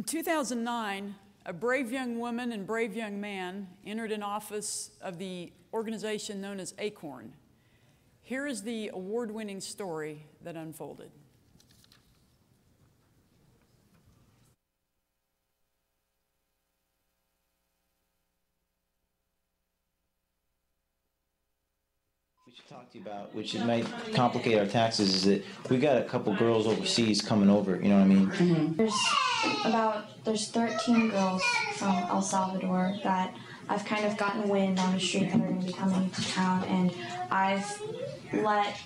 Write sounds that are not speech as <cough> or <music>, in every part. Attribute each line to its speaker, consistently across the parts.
Speaker 1: In 2009, a brave young woman and brave young man entered an office of the organization known as ACORN. Here is the award winning story that unfolded.
Speaker 2: Talk to you about, which might complicate our taxes, is that we got a couple girls overseas coming over. You know what I mean? Mm-hmm.
Speaker 3: There's about there's 13 girls from El Salvador that I've kind of gotten wind on the street that are going to be coming to town, and I've let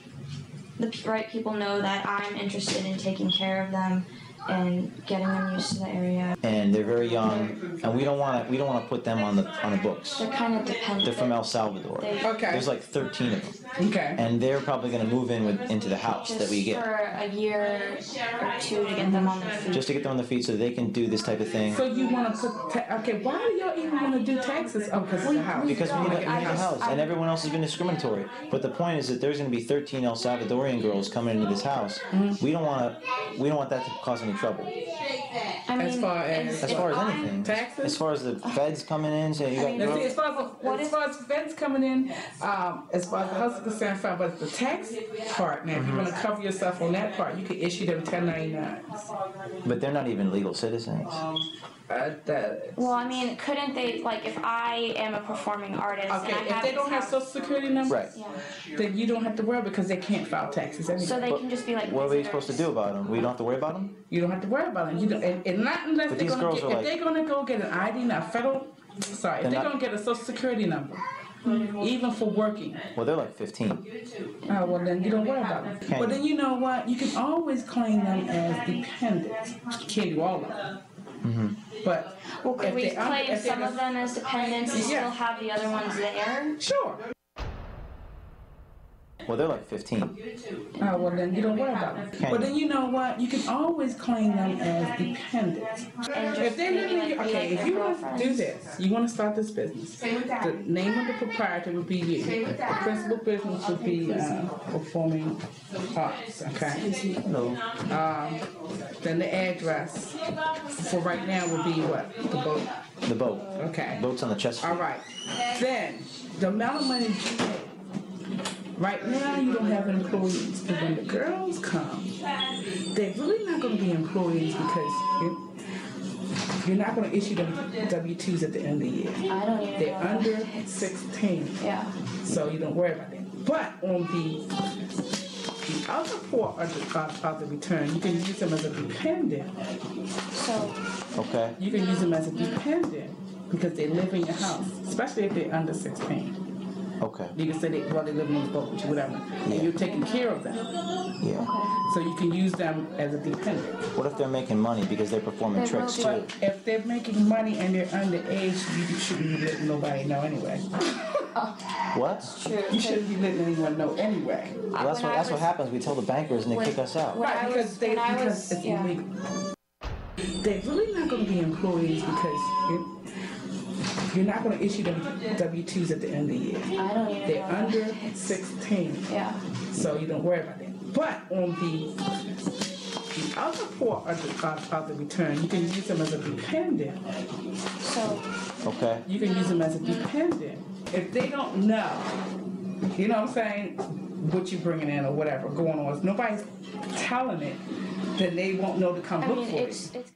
Speaker 3: the right people know that I'm interested in taking care of them and getting them used to the area.
Speaker 2: And they're very young, and we don't want to. We don't want to put them on the on the books.
Speaker 3: They're kind of dependent.
Speaker 2: They're from El Salvador.
Speaker 3: They-
Speaker 4: Okay.
Speaker 2: There's like 13 of them,
Speaker 4: Okay.
Speaker 2: and they're probably going to move in with, into the house
Speaker 3: just
Speaker 2: that we get for
Speaker 3: a year or two to get them on their feet.
Speaker 2: just to get them on their feet so they can do this type of thing.
Speaker 4: So you want to put ta- okay? Why do y'all even want to do taxes? Oh, because it's a house.
Speaker 2: Because we need, a, we need a house, and everyone else has been discriminatory. But the point is that there's going to be 13 El Salvadorian girls coming into this house.
Speaker 3: Mm-hmm.
Speaker 2: We don't want to. We don't want that to cause any trouble.
Speaker 3: I mean,
Speaker 4: As far as-
Speaker 2: As far as
Speaker 3: I'm-
Speaker 2: anything.
Speaker 4: Taxes?
Speaker 2: As far as the feds coming in, saying you got
Speaker 3: mean,
Speaker 4: Now, see, as far as,
Speaker 3: What
Speaker 4: as
Speaker 3: if-
Speaker 4: far as feds coming in, um, as far as the house is concerned, fine, but the tax part, now, if you want to cover yourself on that part, you can issue them 1099s.
Speaker 2: But they're not even legal citizens.
Speaker 4: Uh, the,
Speaker 3: Well, I mean, couldn't they like if I am a performing artist
Speaker 4: okay,
Speaker 3: and I
Speaker 4: if
Speaker 3: have
Speaker 4: they don't have social security numbers,
Speaker 2: Right.
Speaker 3: yeah,
Speaker 4: then you don't have to worry because they can't file taxes anyway.
Speaker 3: so they can just be like.
Speaker 2: What are we supposed to do about them? We don't have to worry about them.
Speaker 4: You don't have to worry about it. You don't, and, and not unless
Speaker 2: But
Speaker 4: they're
Speaker 2: these
Speaker 4: gonna
Speaker 2: girls
Speaker 4: get,
Speaker 2: are
Speaker 4: if
Speaker 2: like-
Speaker 4: they're gonna go get an ID, not federal. Sorry, if
Speaker 2: They're
Speaker 4: they're
Speaker 2: not-
Speaker 4: gonna get a social security number, even for working.
Speaker 2: Well, they're like 15.
Speaker 4: Oh, well, then you don't worry about them.
Speaker 2: Okay.
Speaker 4: But then you know what? You can always claim them as dependents. You can't do all of them. Mm-hmm. But
Speaker 3: Well, could
Speaker 4: if
Speaker 3: we
Speaker 4: they
Speaker 3: claim
Speaker 4: if they're
Speaker 3: some of them as dependents and
Speaker 4: Yeah.
Speaker 3: still have the other ones there?
Speaker 4: Sure.
Speaker 2: Well, they're like 15.
Speaker 4: Oh, well, then you don't worry about them. But then you know what? You can always claim them as dependents. If
Speaker 3: maybe
Speaker 4: living, in-
Speaker 3: be
Speaker 4: okay, if you want to do this, you want to start this business. The name of the proprietor would be you. The principal business would be uh, performing arts. Okay.
Speaker 2: Hello.
Speaker 4: Um, then the address for right now would be what? The boat.
Speaker 2: The boat.
Speaker 4: Okay.
Speaker 2: Boat's on the chest.
Speaker 4: All right. Then the amount of money you pay. Right now, you don't have employees, but when the girls come, they're really not going to be employees because you- you're not going to issue them W twos at the end of the year.
Speaker 3: I don't even
Speaker 4: They're
Speaker 3: know.
Speaker 4: under 16,
Speaker 3: Yeah.
Speaker 4: so you don't worry about that. But on the the other part of the, of of the return, you can use them as a dependent.
Speaker 3: So
Speaker 2: Okay.
Speaker 4: You can use them as a dependent because they live in your house, especially if they're under 16.
Speaker 2: Okay.
Speaker 4: You can say they, well, they live on the boat with you, whatever, and you're taking care of them.
Speaker 2: Yeah.
Speaker 4: So you can use them as a dependent.
Speaker 2: What if they're making money because they're performing
Speaker 3: They will
Speaker 2: tricks too?
Speaker 4: If they're making money and they're underage, you shouldn't be letting nobody know anyway. <laughs>
Speaker 2: What?
Speaker 3: true.
Speaker 4: You shouldn't be letting anyone know anyway.
Speaker 2: Well, that's
Speaker 3: When
Speaker 2: what
Speaker 3: I
Speaker 2: that's what happens. We tell the bankers and they
Speaker 3: when-
Speaker 2: kick us out.
Speaker 4: Right, because
Speaker 3: was-
Speaker 4: they,
Speaker 3: when
Speaker 4: because
Speaker 3: was-
Speaker 4: it's
Speaker 3: yeah.
Speaker 4: illegal. They're really not gonna be employees because you you're not gonna issue them W twos at the end of the year.
Speaker 3: I don't even
Speaker 4: They're
Speaker 3: know.
Speaker 4: under sixteen.
Speaker 3: Yeah.
Speaker 4: so you don't worry about that. But on the the other part of the, of, of the return, you can use them as a dependent.
Speaker 3: So
Speaker 2: Okay.
Speaker 4: You can use them as a dependent. If they don't know, you know what I'm saying, what you bringing in or whatever going on, if nobody's telling it, then they won't know to come
Speaker 3: I
Speaker 4: look
Speaker 3: mean,
Speaker 4: for
Speaker 3: it's
Speaker 4: it.
Speaker 3: it's.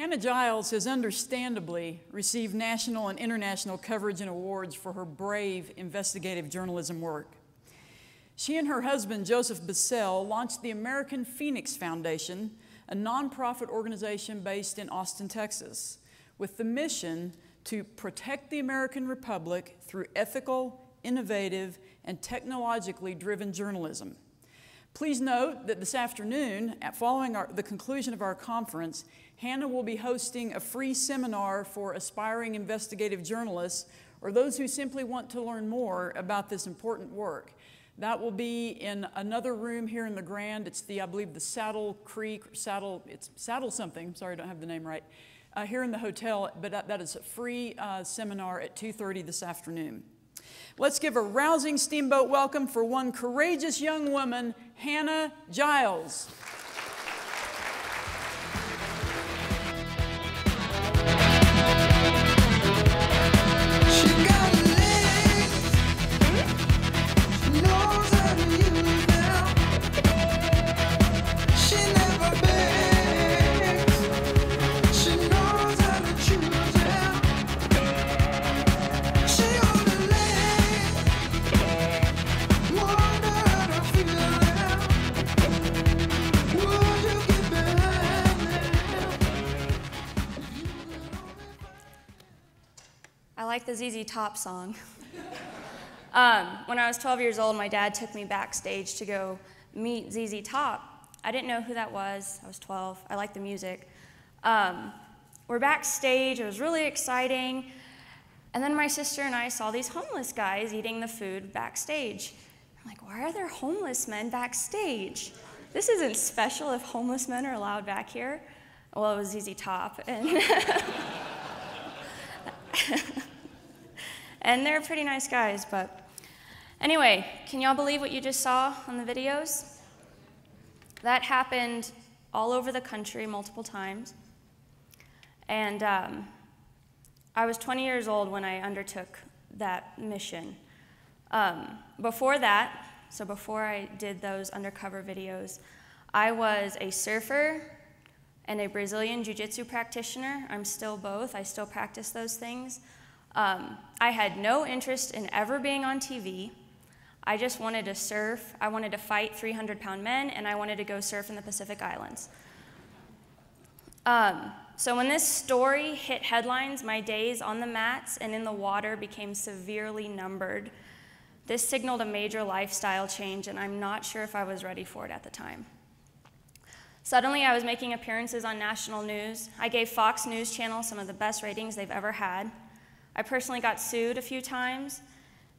Speaker 1: Hannah Giles has understandably received national and international coverage and awards for her brave investigative journalism work. She and her husband, Joseph Basel, launched the American Phoenix Foundation, a nonprofit organization based in Austin, Texas, with the mission to protect the American Republic through ethical, innovative, and technologically driven journalism. Please note that this afternoon, following our, the conclusion of our conference, Hannah will be hosting a free seminar for aspiring investigative journalists or those who simply want to learn more about this important work. That will be in another room here in the Grand. It's the, I believe, the Saddle Creek, Saddle, it's Saddle something. Sorry, I don't have the name right. Uh, here in the hotel, but that, that is a free uh, seminar at 2:30 this afternoon. Let's give a rousing steamboat welcome for one courageous young woman, Hannah Giles.
Speaker 5: Like the ZZ Top song. <laughs> um, when I was 12 years old, my dad took me backstage to go meet ZZ Top. I didn't know who that was. I was 12. I liked the music. Um, we're backstage. It was really exciting. And then my sister and I saw these homeless guys eating the food backstage. I'm like, why are there homeless men backstage? This isn't special if homeless men are allowed back here. Well, it was ZZ Top. And <laughs> <laughs> And they're pretty nice guys, but anyway, can y'all believe what you just saw on the videos? That happened all over the country multiple times. And um, I was 20 years old when I undertook that mission. Um, before that, so before I did those undercover videos, I was a surfer and a Brazilian Jiu Jitsu practitioner. I'm still both, I still practice those things. Um, I had no interest in ever being on TV. I just wanted to surf. I wanted to fight 300 pound men, and I wanted to go surf in the Pacific Islands. Um, so when this story hit headlines, my days on the mats and in the water became severely numbered. This signaled a major lifestyle change, and I'm not sure if I was ready for it at the time. Suddenly, I was making appearances on national news. I gave Fox News Channel some of the best ratings they've ever had. I personally got sued a few times.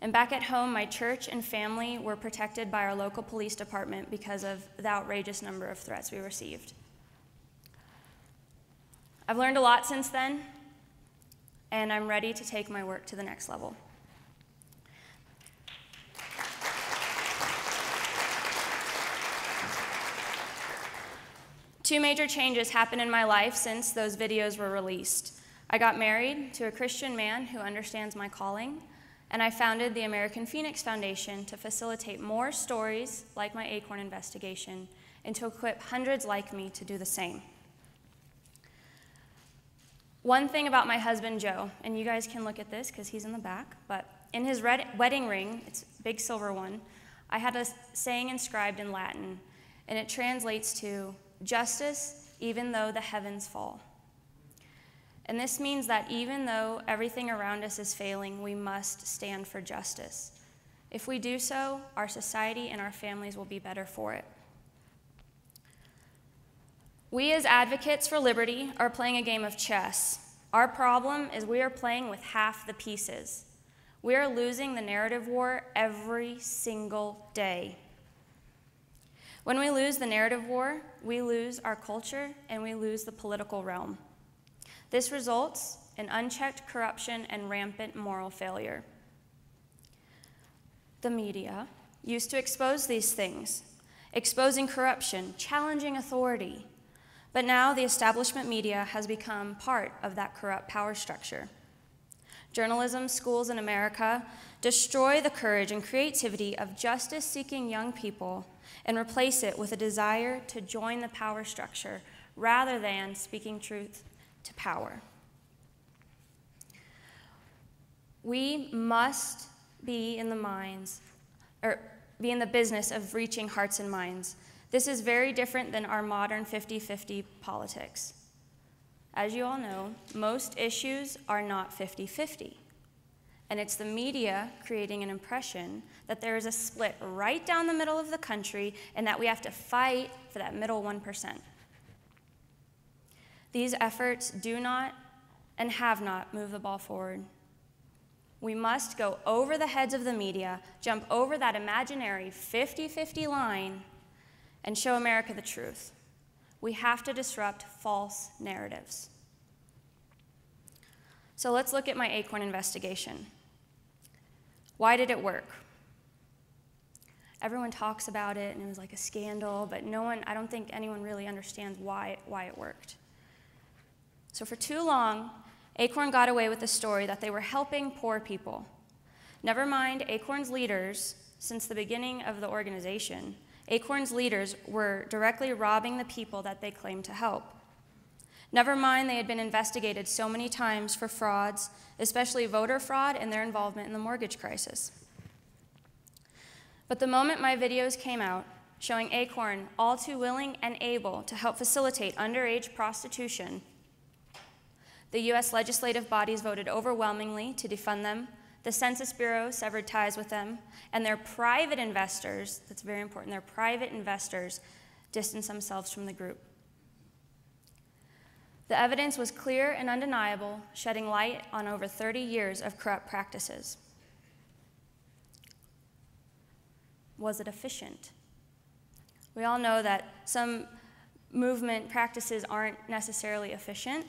Speaker 5: And back at home, my church and family were protected by our local police department because of the outrageous number of threats we received. I've learned a lot since then, and I'm ready to take my work to the next level. Two major changes happened in my life since those videos were released. I got married to a Christian man who understands my calling, and I founded the American Phoenix Foundation to facilitate more stories like my Acorn investigation and to equip hundreds like me to do the same. One thing about my husband Joe, and you guys can look at this because he's in the back, but in his red, wedding ring, it's a big silver one, I had a saying inscribed in Latin, and it translates to justice even though the heavens fall. And this means that even though everything around us is failing, we must stand for justice. If we do so, our society and our families will be better for it. We, as advocates for liberty, are playing a game of chess. Our problem is we are playing with half the pieces. We are losing the narrative war every single day. When we lose the narrative war, we lose our culture and we lose the political realm. This results in unchecked corruption and rampant moral failure. The media used to expose these things, exposing corruption, challenging authority. But now the establishment media has become part of that corrupt power structure. Journalism schools in America destroy the courage and creativity of justice seeking young people and replace it with a desire to join the power structure rather than speaking truth to power. We must be in the minds, or be in the business of reaching hearts and minds. This is very different than our modern 50 50 politics. As you all know, most issues are not 50 50. And it's the media creating an impression that there is a split right down the middle of the country and that we have to fight for that middle 1%. These efforts do not and have not moved the ball forward. We must go over the heads of the media, jump over that imaginary 50 50 line, and show America the truth. We have to disrupt false narratives. So let's look at my Acorn investigation. Why did it work? Everyone talks about it and it was like a scandal, but no one, I don't think anyone really understands why, why it worked. So for too long, Acorn got away with the story that they were helping poor people. Never mind Acorn's leaders, since the beginning of the organization, Acorn's leaders were directly robbing the people that they claimed to help. Never mind they had been investigated so many times for frauds, especially voter fraud and their involvement in the mortgage crisis. But the moment my videos came out, showing Acorn all too willing and able to help facilitate underage prostitution, the U.S. legislative bodies voted overwhelmingly to defund them. The Census Bureau severed ties with them, and their private investors, that's very important, their private investors distanced themselves from the group. The evidence was clear and undeniable, shedding light on over 30 years of corrupt practices. Was it efficient? We all know that some movement practices aren't necessarily efficient.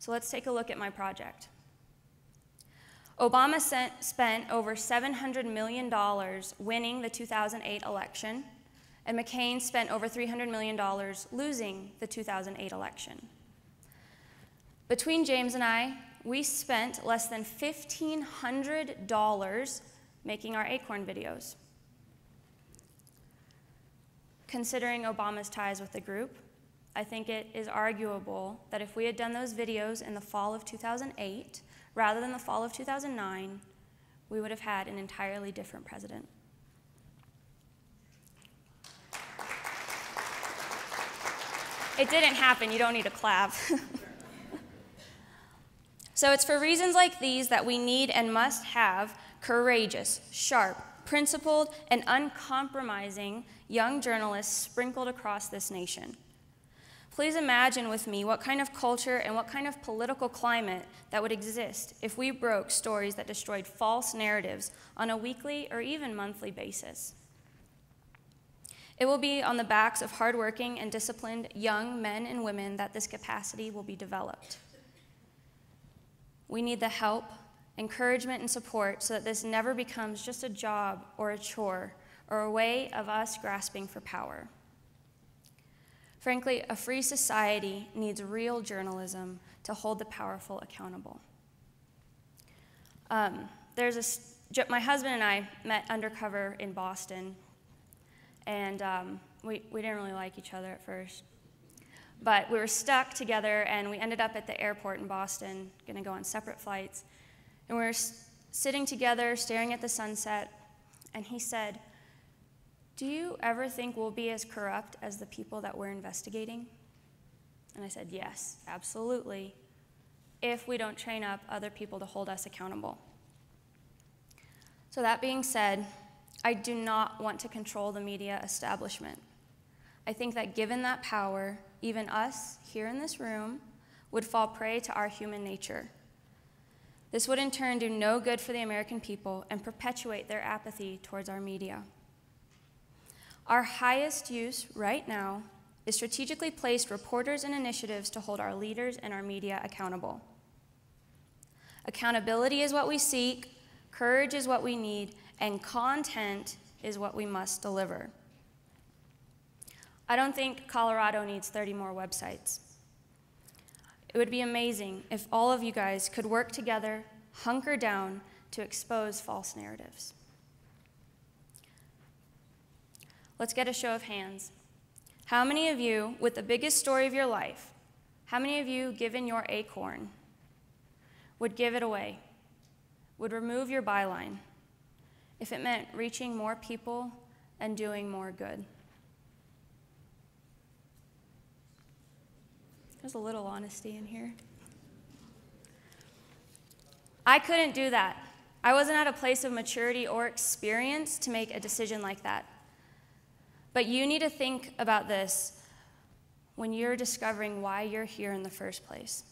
Speaker 5: So let's take a look at my project. Obama sent, spent over $700 million winning the 2008 election, and McCain spent over $300 million losing the 2008 election. Between James and I, we spent less than $1,500 making our Acorn videos. Considering Obama's ties with the group, I think it is arguable that if we had done those videos in the fall of 2008 rather than the fall of 2009, we would have had an entirely different president. It didn't happen, you don't need to clap. <laughs> so it's for reasons like these that we need and must have courageous, sharp, principled, and uncompromising young journalists sprinkled across this nation. Please imagine with me what kind of culture and what kind of political climate that would exist if we broke stories that destroyed false narratives on a weekly or even monthly basis. It will be on the backs of hardworking and disciplined young men and women that this capacity will be developed. We need the help, encouragement, and support so that this never becomes just a job or a chore or a way of us grasping for power. Frankly, a free society needs real journalism to hold the powerful accountable. Um, there's a, my husband and I met undercover in Boston, and um, we, we didn't really like each other at first. But we were stuck together, and we ended up at the airport in Boston, gonna go on separate flights. And we were sitting together, staring at the sunset, and he said, do you ever think we'll be as corrupt as the people that we're investigating? And I said, Yes, absolutely, if we don't train up other people to hold us accountable. So, that being said, I do not want to control the media establishment. I think that given that power, even us here in this room would fall prey to our human nature. This would in turn do no good for the American people and perpetuate their apathy towards our media. Our highest use right now is strategically placed reporters and initiatives to hold our leaders and our media accountable. Accountability is what we seek, courage is what we need, and content is what we must deliver. I don't think Colorado needs 30 more websites. It would be amazing if all of you guys could work together, hunker down to expose false narratives. Let's get a show of hands. How many of you, with the biggest story of your life, how many of you, given your acorn, would give it away, would remove your byline, if it meant reaching more people and doing more good? There's a little honesty in here. I couldn't do that. I wasn't at a place of maturity or experience to make a decision like that. But you need to think about this when you're discovering why you're here in the first place.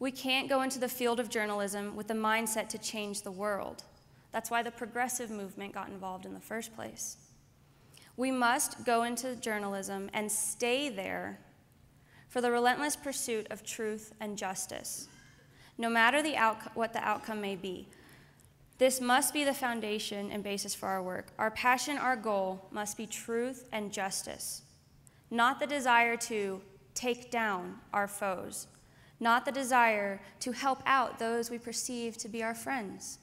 Speaker 5: We can't go into the field of journalism with the mindset to change the world. That's why the progressive movement got involved in the first place. We must go into journalism and stay there for the relentless pursuit of truth and justice, no matter the what the outcome may be. This must be the foundation and basis for our work. Our passion, our goal must be truth and justice, not the desire to take down our foes, not the desire to help out those we perceive to be our friends.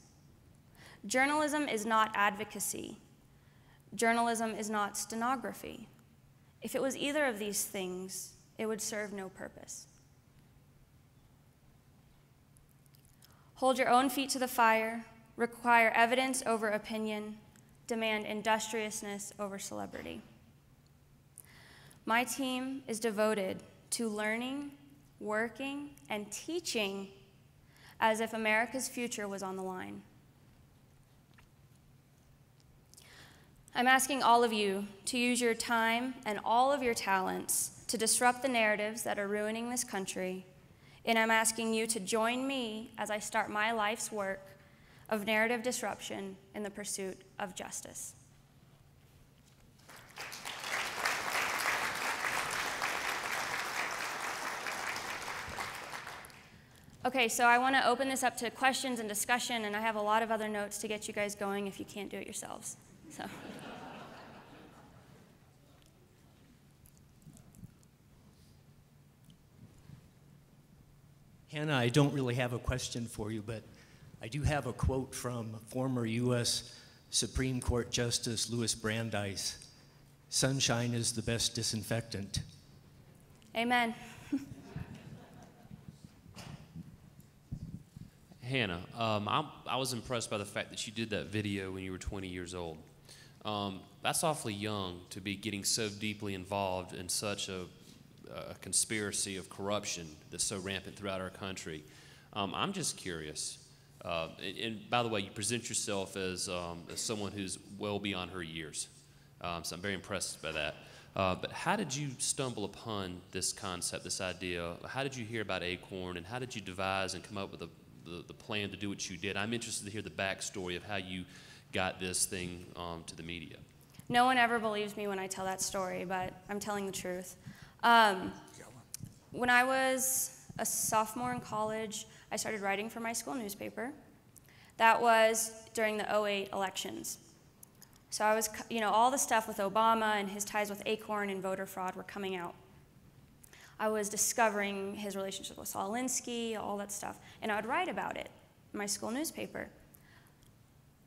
Speaker 5: Journalism is not advocacy. Journalism is not stenography. If it was either of these things, it would serve no purpose. Hold your own feet to the fire, require evidence over opinion, demand industriousness over celebrity. My team is devoted to learning, working, and teaching as if America's future was on the line. I'm asking all of you to use your time and all of your talents to disrupt the narratives that are ruining this country. And I'm asking you to join me as I start my life's work of narrative disruption in the pursuit of justice. Okay, so I want to open this up to questions and discussion, and I have a lot of other notes to get you guys going if you can't do it yourselves. So.
Speaker 6: Hannah, I don't really have a question for you, but I do have a quote from former U.S. Supreme Court Justice Louis Brandeis Sunshine is the best disinfectant.
Speaker 5: Amen. <laughs>
Speaker 7: Hannah, um, I, I was impressed by the fact that you did that video when you were 20 years old. Um, that's awfully young to be getting so deeply involved in such a, a conspiracy of corruption that's so rampant throughout our country. Um, I'm just curious. Uh, and, and, by the way, you present yourself as, um, as someone who's well beyond her years. Um, so I'm very impressed by that. Uh, but how did you stumble upon this concept, this idea? How did you hear about Acorn, and how did you devise and come up with a, the, the plan to do what you did? I'm interested to hear the backstory of how you got this thing um, to the media.
Speaker 5: No one ever believes me when I tell that story, but I'm telling the truth. Um, when I was a sophomore in college, I started writing for my school newspaper. That was during the 08 elections. So I was, you know, all the stuff with Obama and his ties with Acorn and voter fraud were coming out. I was discovering his relationship with Saul Alinsky, all that stuff, and I would write about it in my school newspaper.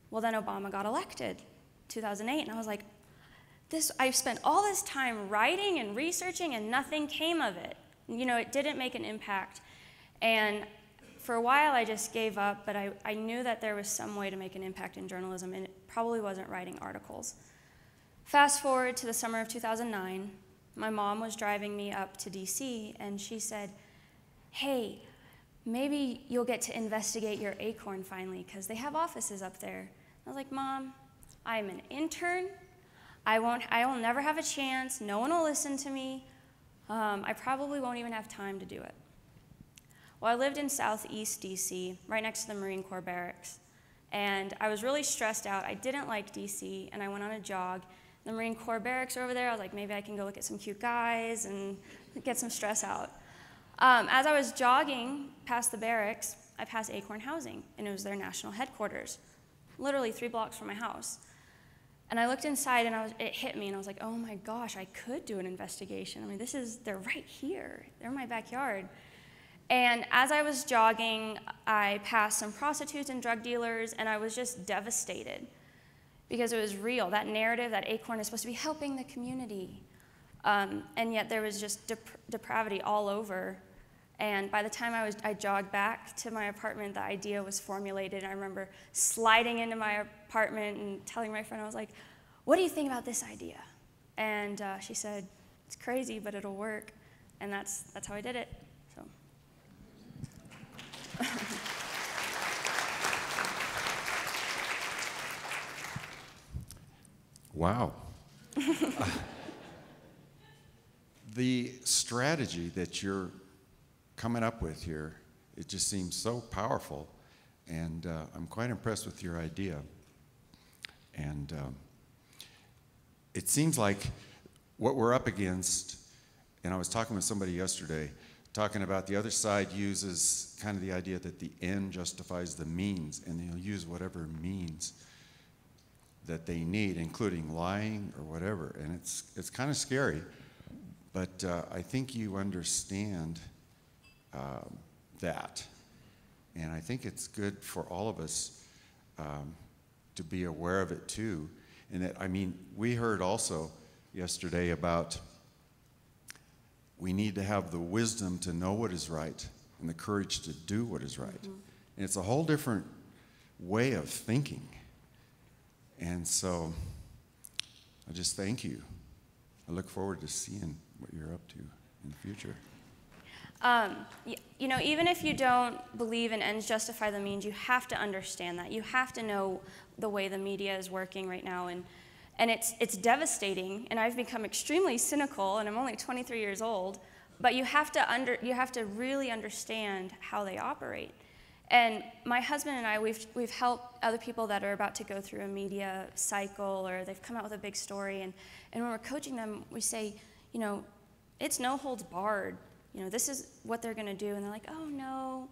Speaker 5: Well, then Obama got elected, 2008, and I was like, this, I've spent all this time writing and researching, and nothing came of it. You know, it didn't make an impact. And for a while, I just gave up, but I, I knew that there was some way to make an impact in journalism, and it probably wasn't writing articles. Fast forward to the summer of 2009, my mom was driving me up to DC, and she said, Hey, maybe you'll get to investigate your acorn finally, because they have offices up there. I was like, Mom, I'm an intern. I, won't, I will never have a chance. No one will listen to me. Um, I probably won't even have time to do it. Well, I lived in southeast DC, right next to the Marine Corps barracks. And I was really stressed out. I didn't like DC, and I went on a jog. The Marine Corps barracks are over there. I was like, maybe I can go look at some cute guys and get some stress out. Um, as I was jogging past the barracks, I passed Acorn Housing, and it was their national headquarters, literally three blocks from my house. And I looked inside, and was, it hit me, and I was like, oh my gosh, I could do an investigation. I mean, this is, they're right here. They're in my backyard. And as I was jogging, I passed some prostitutes and drug dealers, and I was just devastated because it was real. That narrative that Acorn is supposed to be helping the community. Um, and yet there was just dep- depravity all over. And by the time I, was, I jogged back to my apartment, the idea was formulated. I remember sliding into my apartment and telling my friend, I was like, What do you think about this idea? And uh, she said, It's crazy, but it'll work. And that's, that's how I did it. <laughs>
Speaker 8: wow. <laughs> the strategy that you're coming up with here, it just seems so powerful. And uh, I'm quite impressed with your idea. And um, it seems like what we're up against, and I was talking with somebody yesterday, talking about the other side uses kind of the idea that the end justifies the means, and they'll use whatever means that they need, including lying or whatever. And it's, it's kind of scary, but uh, I think you understand um, that. And I think it's good for all of us um, to be aware of it too. And that, I mean, we heard also yesterday about we need to have the wisdom to know what is right and the courage to do what is right. Mm-hmm. And it's a whole different way of thinking. And so I just thank you. I look forward to seeing what you're up to in the future.
Speaker 5: Um, you, you know, even if you don't believe in ends justify the means, you have to understand that. You have to know the way the media is working right now. And, and it's, it's devastating. And I've become extremely cynical, and I'm only 23 years old. But you have to, under, you have to really understand how they operate. And my husband and I, we've, we've helped other people that are about to go through a media cycle or they've come out with a big story. And, and when we're coaching them, we say, you know, it's no holds barred. You know, this is what they're going to do. And they're like, oh, no.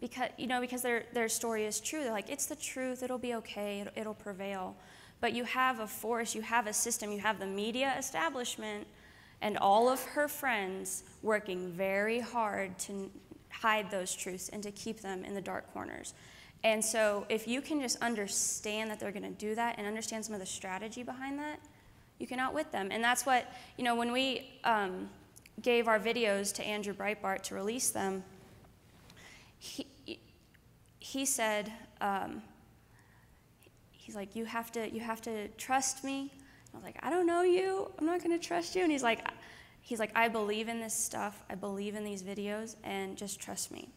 Speaker 5: Because, you know, because their, their story is true. They're like, it's the truth. It'll be okay. It'll, it'll prevail. But you have a force, you have a system, you have the media establishment and all of her friends working very hard to hide those truths and to keep them in the dark corners. And so, if you can just understand that they're going to do that and understand some of the strategy behind that, you can outwit them. And that's what, you know, when we um, gave our videos to Andrew Breitbart to release them, he, he said, um, he's like, you have to, you have to trust me. I was like, I don't know you. I'm not going to trust you. And he's like, he's like, I believe in this stuff. I believe in these videos, and just trust me.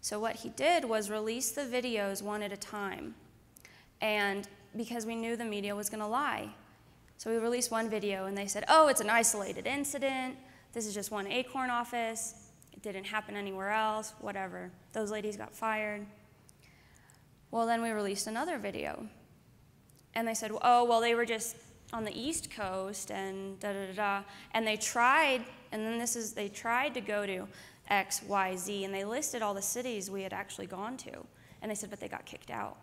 Speaker 5: So what he did was release the videos one at a time. And because we knew the media was going to lie. So we released one video, and they said, oh, it's an isolated incident. This is just one Acorn office. It didn't happen anywhere else, whatever. Those ladies got fired. Well, then we released another video. And they said, oh, well, they were just on the East Coast and da da da da. And they tried, and then this is, they tried to go to X, Y, Z, and they listed all the cities we had actually gone to. And they said, but they got kicked out.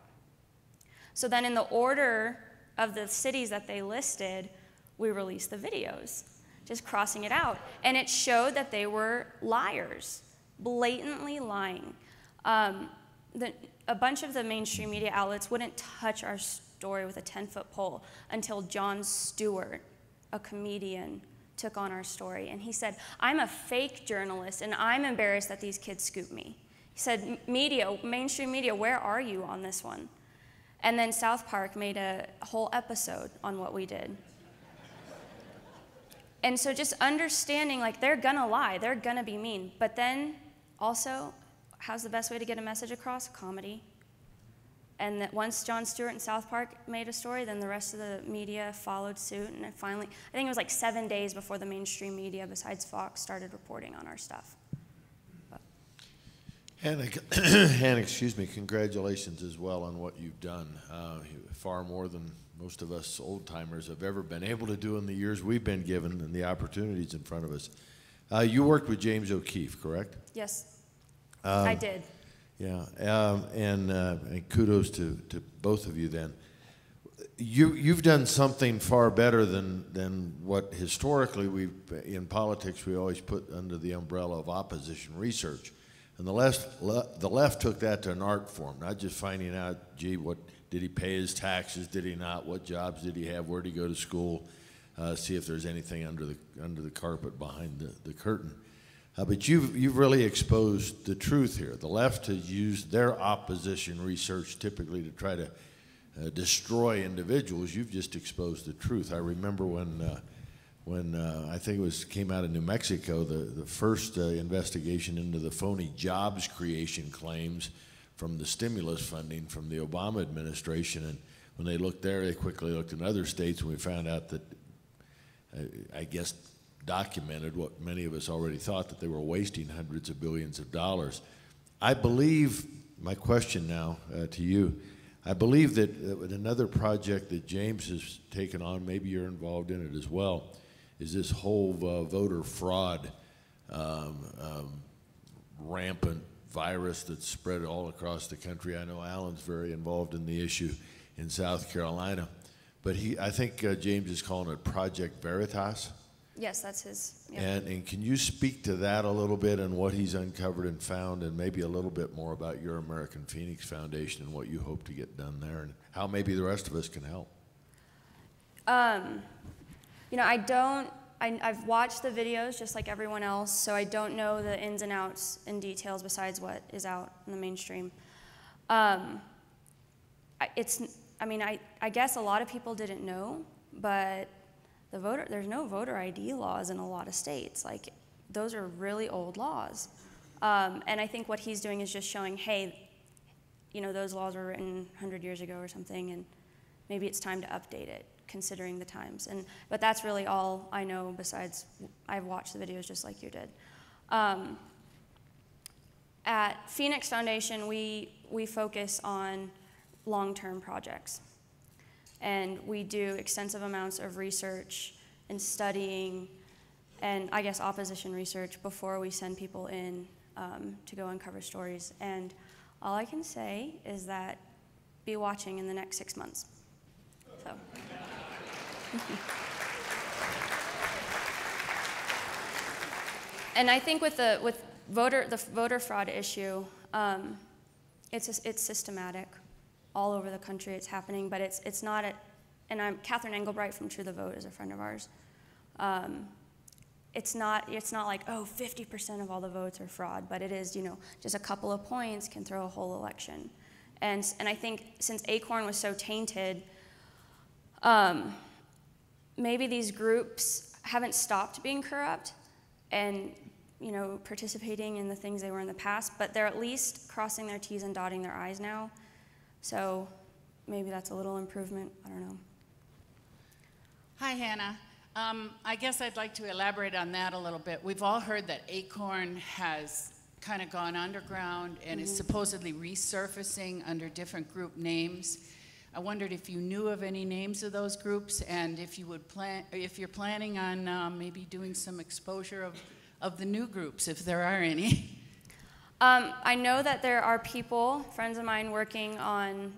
Speaker 5: So then, in the order of the cities that they listed, we released the videos, just crossing it out. And it showed that they were liars, blatantly lying. Um, the, a bunch of the mainstream media outlets wouldn't touch our story with a 10 foot pole until Jon Stewart, a comedian, took on our story. And he said, I'm a fake journalist and I'm embarrassed that these kids scoop me. He said, Media, mainstream media, where are you on this one? And then South Park made a whole episode on what we did. And so just understanding like they're gonna lie, they're gonna be mean. But then also, how's the best way to get a message across? Comedy. And that once Jon Stewart and South Park made a story, then the rest of the media followed suit. And it finally, I think it was like seven days before the mainstream media, besides Fox, started reporting on our stuff.
Speaker 9: Hannah, <coughs> Hannah, excuse me, congratulations as well on what you've done. Uh, far more than most of us old timers have ever been able to do in the years we've been given and the opportunities in front of us. Uh, you worked with James O'Keefe, correct?
Speaker 5: Yes, um, I did.
Speaker 9: Yeah, um, and, uh, and, kudos to, to both of you then. You, you've done something far better than, than what historically we in politics we always put under the umbrella of opposition research. And the left, le, the left took that to an art form, not just finding out, gee, what did he pay his taxes, did he not, what jobs did he have, where did he go to school, uh, see if there's anything under the, under the carpet behind the, the curtain. Uh, but you've, you've really exposed the truth here. The left has used their opposition research typically to try to uh, destroy individuals. You've just exposed the truth. I remember when, uh, when uh, I think it was came out of New Mexico, the, the first uh, investigation into the phony jobs creation claims from the stimulus funding from the Obama administration. And when they looked there, they quickly looked in other states, and we found out that, uh, I guess, documented what many of us already thought that they were wasting hundreds of billions of dollars. I believe, my question now uh, to you, I believe that another project that James has taken on, maybe you're involved in it as well, is this whole uh, voter fraud um, um, rampant virus that's spread all across the country. I know Alan's very involved in the issue in South Carolina, but he, I think uh, James is calling it Project Veritas.
Speaker 5: Yes, that's his.
Speaker 9: And, and can you speak to that a little bit and what he's uncovered and found, and maybe a little bit more about your American Phoenix Foundation and what you hope to get done there, and how maybe the rest of us can help?
Speaker 5: Um, you know, I don't. I, I've watched the videos just like everyone else, so I don't know the ins and outs and details besides what is out in the mainstream. Um, it's. I mean, I, I guess a lot of people didn't know, but the voter there's no voter ID laws in a lot of states. Like those are really old laws, um, and I think what he's doing is just showing, hey, you know, those laws were written 100 years ago or something, and maybe it's time to update it considering the times. And but that's really all I know. Besides, I've watched the videos just like you did. Um, at Phoenix Foundation, we we focus on long-term projects, and we do extensive amounts of research and studying, and I guess opposition research before we send people in um, to go uncover stories. And all I can say is that be watching in the next six months. So. and I think with the with voter the voter fraud issue, um, it's it's systematic, all over the country. It's happening, but it's it's not. And I'm Catherine Engelbrecht from True the Vote is a friend of ours. Um, it's not it's not like oh 50% of all the votes are fraud, but it is you know just a couple of points can throw a whole election, and and I think since Acorn was so tainted. Um, maybe these groups haven't stopped being corrupt and you know participating in the things they were in the past but they're at least crossing their t's and dotting their i's now so maybe that's a little improvement i don't know
Speaker 10: hi hannah um, i guess i'd like to elaborate on that a little bit we've all heard that acorn has kind of gone underground and mm-hmm. is supposedly resurfacing under different group names I wondered if you knew of any names of those groups and if you would plan, if you're planning on um, maybe doing some exposure of, of the new groups, if there are any. <laughs>
Speaker 5: Um, I know that there are people, friends of mine, working on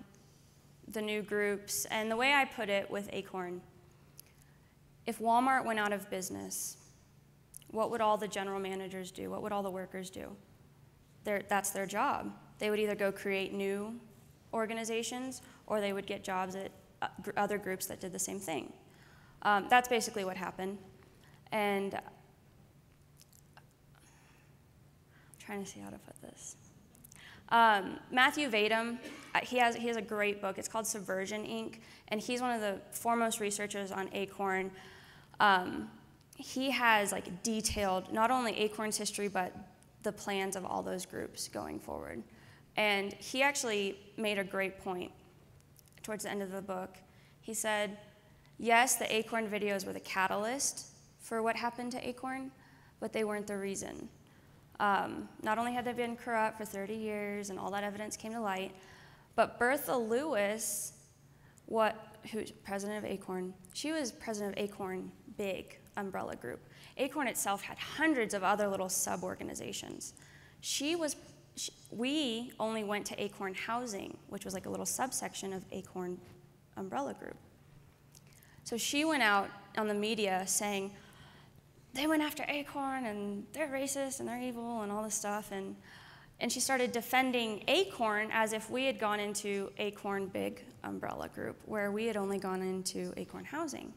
Speaker 5: the new groups. And the way I put it with Acorn, if Walmart went out of business, what would all the general managers do? What would all the workers do? They're, that's their job. They would either go create new organizations or they would get jobs at uh, other groups that did the same thing. Um, that's basically what happened. And I'm trying to see how to put this. Um, Matthew Vadum, uh, he has, he has a great book. It's called Subversion Inc., and he's one of the foremost researchers on Acorn. Um, he has like detailed not only Acorn's history, but the plans of all those groups going forward. And he actually made a great point towards the end of the book. He said, Yes, the Acorn videos were the catalyst for what happened to Acorn, but they weren't the reason. Um, not only had they been corrupt for 30 years and all that evidence came to light, but Bertha Lewis, what, who's president of Acorn, she was president of Acorn Big umbrella group. Acorn itself had hundreds of other little sub organizations. She was she, we only went to Acorn Housing, which was like a little subsection of Acorn Umbrella Group. So she went out on the media saying, they went after Acorn and they're racist and they're evil and all this stuff. And, and she started defending Acorn as if we had gone into Acorn Big Umbrella Group, where we had only gone into Acorn Housing.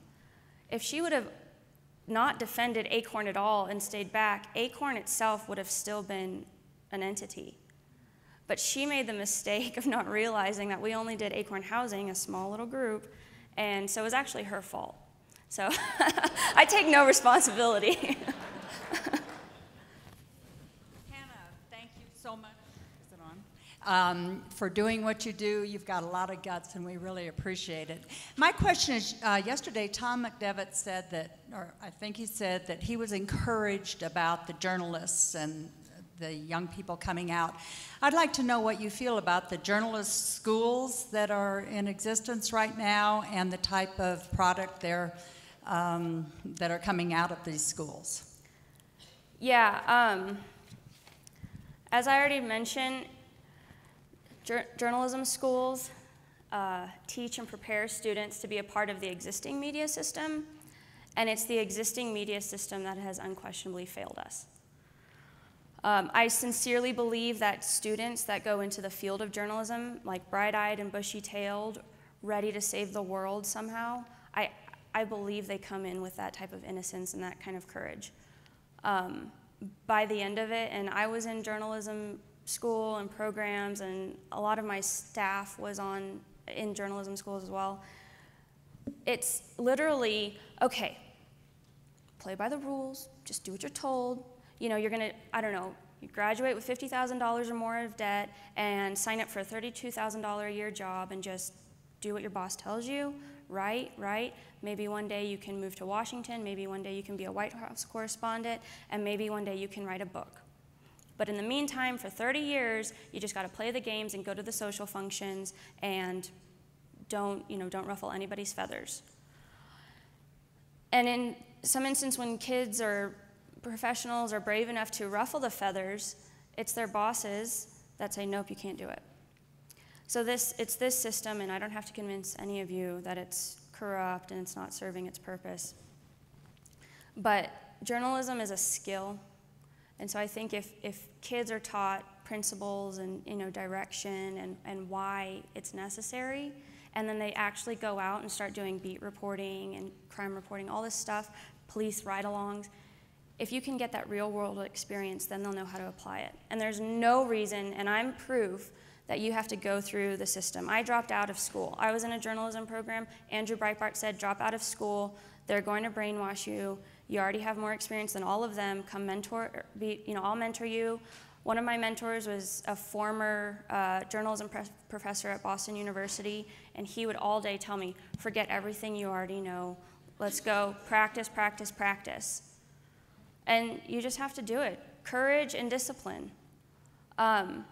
Speaker 5: If she would have not defended Acorn at all and stayed back, Acorn itself would have still been an entity. But she made the mistake <laughs> of not realizing that we only did Acorn Housing, a small little group, and so it was actually her fault. So <laughs> I take no responsibility. <laughs>
Speaker 11: Hannah, thank you so much. Is it on? Um, for doing what you do. You've got a lot of guts, and we really appreciate it. My question is uh, yesterday, Tom McDevitt said that, or I think he said that he was encouraged about the journalists and the young people coming out. I'd like to know what you feel about the journalist schools that are in existence right now and the type of product they're, um, that are coming out of these schools.
Speaker 5: Yeah, um, as I already mentioned, jour- journalism schools uh, teach and prepare students to be a part of the existing media system, and it's the existing media system that has unquestionably failed us. Um, I sincerely believe that students that go into the field of journalism, like bright eyed and bushy tailed, ready to save the world somehow, I, I believe they come in with that type of innocence and that kind of courage. Um, by the end of it, and I was in journalism school and programs, and a lot of my staff was on in journalism schools as well. It's literally okay. Play by the rules. Just do what you're told you know, you're to, I don't know, you graduate with $50,000 or more of debt and sign up for a $32,000 a year job and just do what your boss tells you, right, right. Maybe one day you can move to Washington, maybe one day you can be a White House correspondent, and maybe one day you can write a book. But in the meantime, for 30 years, you just got to play the games and go to the social functions and don't, you know, don't ruffle anybody's feathers. And in some instances, when kids or professionals are brave enough to ruffle the feathers, it's their bosses that say, nope, you can't do it. So this, it's this system, and I don't have to convince any of you that it's corrupt and it's not serving its purpose. But journalism is a skill, and so I think if, if kids are taught principles and you know direction and, and why it's necessary, and then they actually go out and start doing beat reporting and crime reporting, all this stuff, police ride-alongs, if you can get that real world experience, then they'll know how to apply it. And there's no reason, and I'm proof, that you have to go through the system. I dropped out of school. I was in a journalism program. Andrew Breitbart said, drop out of school. They're going to brainwash you. You already have more experience than all of them. Come mentor, be, you know, I'll mentor you. One of my mentors was a former uh, journalism professor at Boston University, and he would all day tell me, forget everything you already know. Let's go practice, practice, practice. And you just have to do it. Courage and discipline. Um,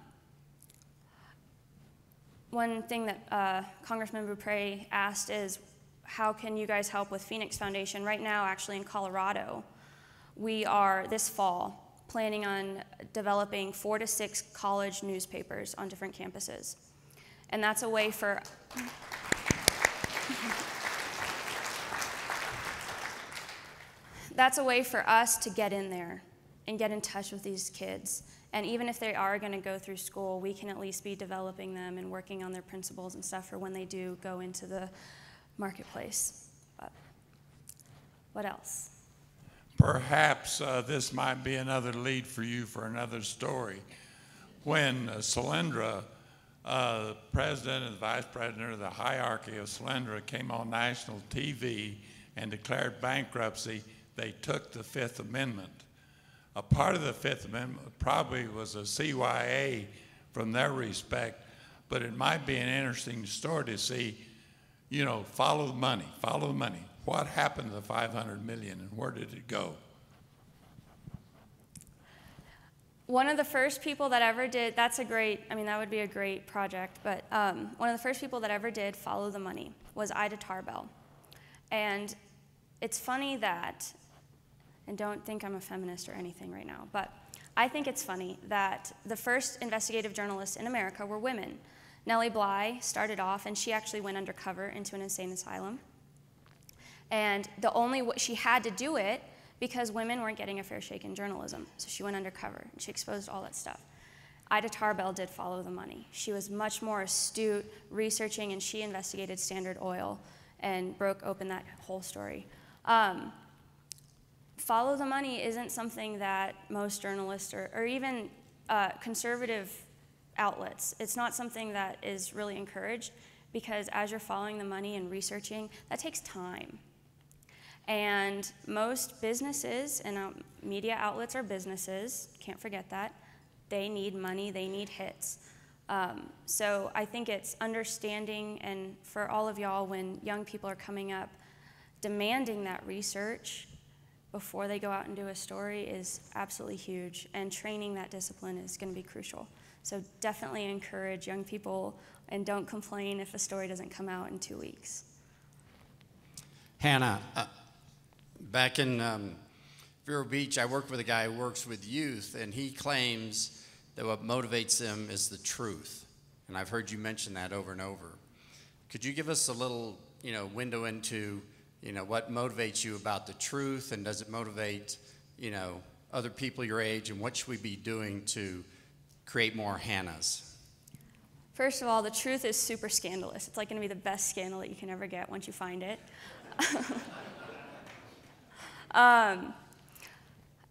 Speaker 5: one thing that uh, Congressman Beauprez asked is, how can you guys help with Phoenix Foundation? Right now, actually in Colorado, we are this fall planning on developing four to six college newspapers on different campuses. And that's a way for <laughs> that's a way for us to get in there and get in touch with these kids. And even if they are going to go through school, we can at least be developing them and working on their principles and stuff for when they do go into the marketplace. But what else?
Speaker 12: Perhaps uh, this might be another lead for you for another story. When uh, Solyndra, uh, president and vice president of the hierarchy of Solyndra, came on national TV and declared bankruptcy, they took the Fifth Amendment. A part of the Fifth Amendment probably was a CYA from their respect, but it might be an interesting story to see, you know, follow the money, follow the money. What happened to the 500 million and where did it go?
Speaker 5: One of the first people that ever did, that's a great, I mean, that would be a great project, but um, one of the first people that ever did follow the money was Ida Tarbell. And it's funny that and don't think I'm a feminist or anything right now, but I think it's funny that the first investigative journalists in America were women. Nellie Bly started off, and she actually went undercover into an insane asylum. And the only she had to do it because women weren't getting a fair shake in journalism. So she went undercover and she exposed all that stuff. Ida Tarbell did follow the money. She was much more astute, researching, and she investigated Standard Oil and broke open that whole story. Um, follow the money isn't something that most journalists or, or even uh, conservative outlets, it's not something that is really encouraged because as you're following the money and researching, that takes time. And most businesses and uh, media outlets are businesses, can't forget that. They need money, they need hits. Um, so I think it's understanding, and for all of y'all, when young people are coming up, demanding that research before they go out and do a story is absolutely huge, and training that discipline is going to be crucial. So definitely encourage young people and don't complain if a story doesn't come out in two weeks.
Speaker 13: Hannah, uh, back in um, Vero Beach, I work with a guy who works with youth, and he claims that what motivates them is the truth. And I've heard you mention that over and over. Could you give us a little, you know, window into, you know, what motivates you about the truth, and does it motivate, you know, other people your age, and what should we be doing to create more Hannahs?
Speaker 5: First of all, the truth is super scandalous. It's like going to be the best scandal that you can ever get once you find it. <laughs> um,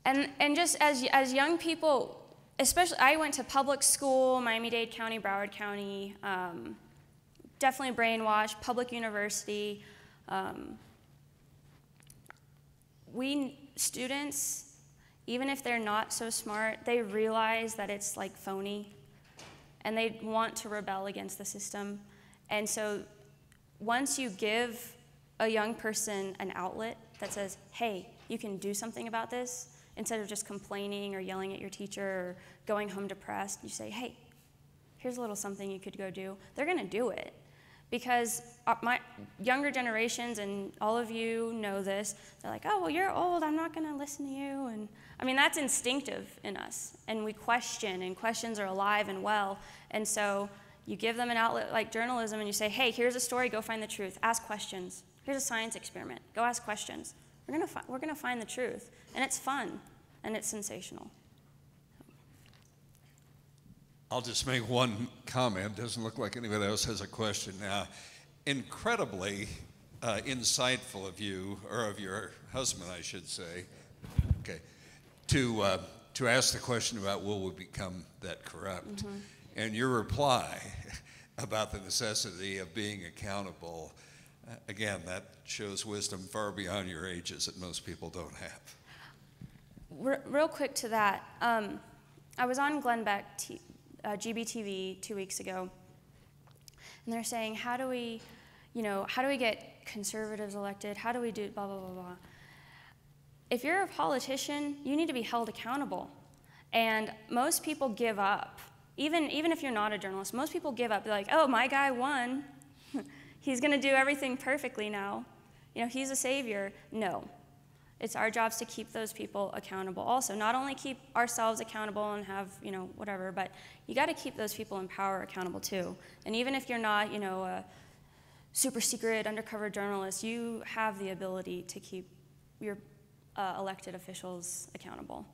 Speaker 5: and, and just as, as young people, especially, I went to public school, Miami Dade County, Broward County, um, definitely brainwashed, public university. Um, we, students, even if they're not so smart, they realize that it's like phony and they want to rebel against the system. And so once you give a young person an outlet that says, hey, you can do something about this, instead of just complaining or yelling at your teacher or going home depressed, you say, hey, here's a little something you could go do. They're going to do it. Because uh, my younger generations and all of you know this, they're like, oh, well, you're old, I'm not going to listen to you. And I mean, that's instinctive in us. And we question, and questions are alive and well. And so you give them an outlet like journalism and you say, hey, here's a story, go find the truth. Ask questions. Here's a science experiment. Go ask questions. We're going to fi- we're going to find the truth. And it's fun and it's sensational.
Speaker 14: I'll just make one comment. Doesn't look like anybody else has a question now. Incredibly uh, insightful of you, or of your husband, I should say. Okay, to uh, to ask the question about will we become that corrupt,
Speaker 5: Mm-hmm.
Speaker 14: and your reply about the necessity of being accountable. uh, Again, that shows wisdom far beyond your ages that most people don't have.
Speaker 5: Re- real quick to that, um, I was on Glenn Beck uh, GBTV two weeks ago, and they're saying, how do we, you know, how do we get conservatives elected? How do we do blah, blah, blah, blah. If you're a politician, you need to be held accountable. And most people give up. Even, even if you're not a journalist, most people give up. They're like, oh, my guy won. <laughs> he's going to do everything perfectly now. You know, he's a savior. No. It's our jobs to keep those people accountable also. Not only keep ourselves accountable and have, you know, whatever, but you got to keep those people in power accountable too. And even if you're not, you know, a super secret undercover journalist, you have the ability to keep your uh, elected officials accountable.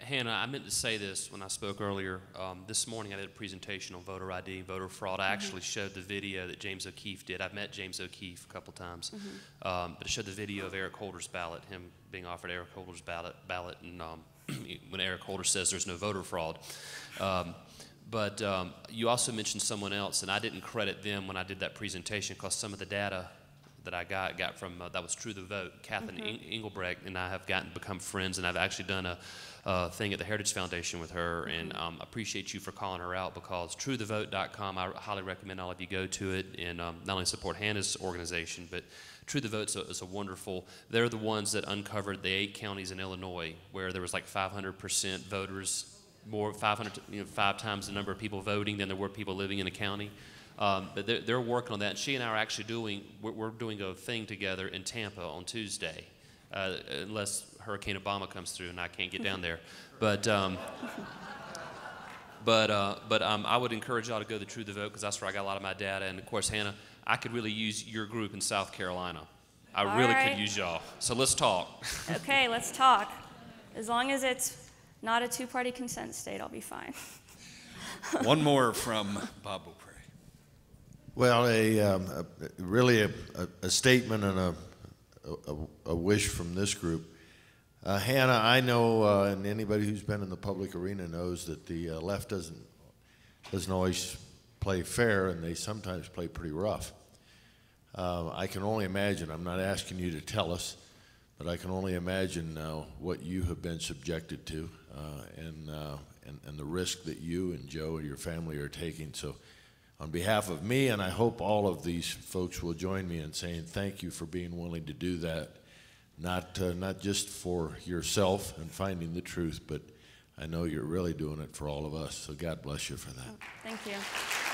Speaker 7: Hannah, I meant to say this when I spoke earlier. Um, this morning I did a presentation on voter ID and voter fraud. I actually showed the video that James O'Keefe did. I've met James O'Keefe a couple times, um, but I showed the video of Eric Holder's ballot, him being offered Eric Holder's ballot, ballot and um, <clears throat> when Eric Holder says there's no voter fraud. Um, but um, you also mentioned someone else, and I didn't credit them when I did that presentation because some of the data that I got got from uh, that was True the Vote. Kathleen
Speaker 5: Mhm.
Speaker 7: Eng- Engelbrecht and I have gotten become friends, and I've actually done a, a thing at the Heritage Foundation with her, and um, appreciate you for calling her out because TrueTheVote.com. I highly recommend all of you go to it and um, not only support Hannah's organization, but True the Vote is a, wonderful. They're the ones that uncovered the eight counties in Illinois where there was like 500 percent voters more 500 you know five times the number of people voting than there were people living in the county um, but they're, they're working on that she and i are actually doing we're, we're doing a thing together in tampa on tuesday uh, unless hurricane obama comes through and i can't get down there but um, but uh, but um, I would encourage y'all to go to True the Vote because that's where I got a lot of my data. And of course, Hannah, I could really use your group in South Carolina. I
Speaker 5: All
Speaker 7: really
Speaker 5: right.
Speaker 7: could use y'all. So let's talk. <laughs>
Speaker 5: Okay, let's talk. As long as it's not a two party consent state, I'll be fine. <laughs>
Speaker 14: One more from Bob Beauprez.
Speaker 9: Well, a, um, a really a, a, a statement and a, a, a wish from this group. Uh, Hannah, I know, uh, and anybody who's been in the public arena knows that the uh, left doesn't doesn't always play fair, and they sometimes play pretty rough. Uh, I can only imagine. I'm not asking you to tell us, but I can only imagine uh, what you have been subjected to, uh, and, uh, and and the risk that you and Joe and your family are taking. So, on behalf of me, and I hope all of these folks will join me in saying thank you for being willing to do that, not uh, not just for yourself and finding the truth, but I know you're really doing it for all of us. So God bless you for that.
Speaker 5: Thank you.